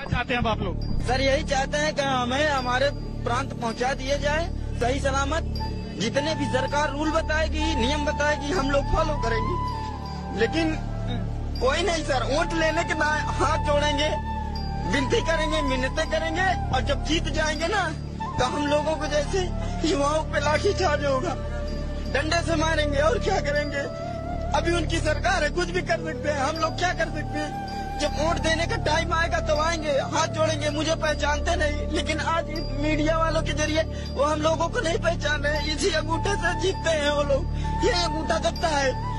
क्या चाहते हैं आप लोग? सर, यही चाहते हैं कि हमें हमारे प्रांत पहुँचा दिए जाए, सही सलामत। जितने भी सरकार रूल बताएगी, नियम बताएगी, हम लोग फॉलो करेंगे। लेकिन कोई नहीं, सर, वोट लेने के बाद हाथ जोड़ेंगे, विनती करेंगे, मिन्नतें करेंगे, और जब जीत जाएँगे ना तो हम लोगों को जैसे युवाओं पे लाठी चार्ज होगा। डंडे से मारेंगे, और क्या करेंगे? अभी उनकी सरकार है, कुछ भी कर सकते हैं, हम लोग क्या कर सकते हैं? जब वोट देने का टाइम आएगा तो आएँगे, हाथ जोड़ेंगे, मुझे पहचानते नहीं। लेकिन आज मीडिया वालों के ज़रिए वो हम लोगों को नहीं पहचान रहे इसी अंगूठा से जीतते हैं वो लोग। ये अंगूठा दबता है।